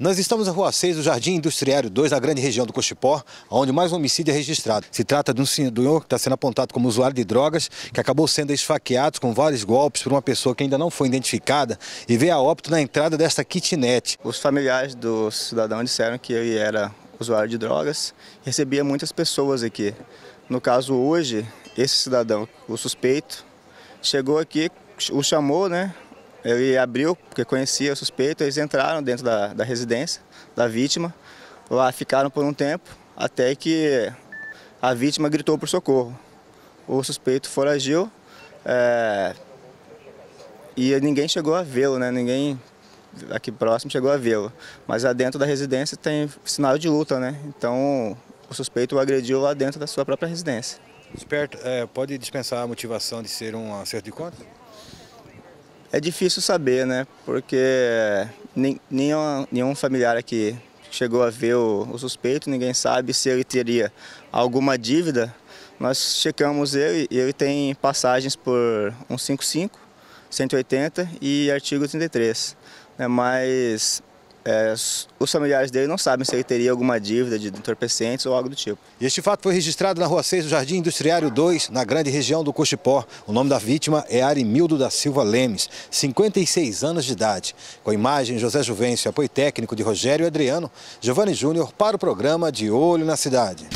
Nós estamos na Rua 6 do Jardim Industriário 2, na grande região do Cochipó, onde mais um homicídio é registrado. Se trata de um senhor que está sendo apontado como usuário de drogas, que acabou sendo esfaqueado com vários golpes por uma pessoa que ainda não foi identificada e veio a óbito na entrada desta kitnet. Os familiares do cidadão disseram que ele era usuário de drogas e recebia muitas pessoas aqui. No caso, hoje, esse cidadão, o suspeito, chegou aqui, o chamou, né? Ele abriu, porque conhecia o suspeito, eles entraram dentro da, da residência da vítima, lá ficaram por um tempo, até que a vítima gritou por socorro. O suspeito foragiu é, e ninguém chegou a vê-lo, né? Ninguém aqui próximo chegou a vê-lo. Mas lá dentro da residência tem sinal de luta, né? Então o suspeito o agrediu lá dentro da sua própria residência. Esperto, é, pode dispensar a motivação de ser um acerto de contas? É difícil saber, né? Porque nenhum, nenhum familiar aqui chegou a ver o, o, suspeito, ninguém sabe se ele teria alguma dívida. Nós checamos ele e ele tem passagens por 155, 180 e artigo 33. Né? Mas é, os familiares dele não sabem se ele teria alguma dívida de entorpecentes ou algo do tipo. E este fato foi registrado na Rua 6 do Jardim Industriário 2, na grande região do Cochipó. O nome da vítima é Arimildo da Silva Lemes, 56 anos de idade. Com a imagem José Juvencio, apoio técnico de Rogério Adriano, Giovanni Júnior para o programa De Olho na Cidade.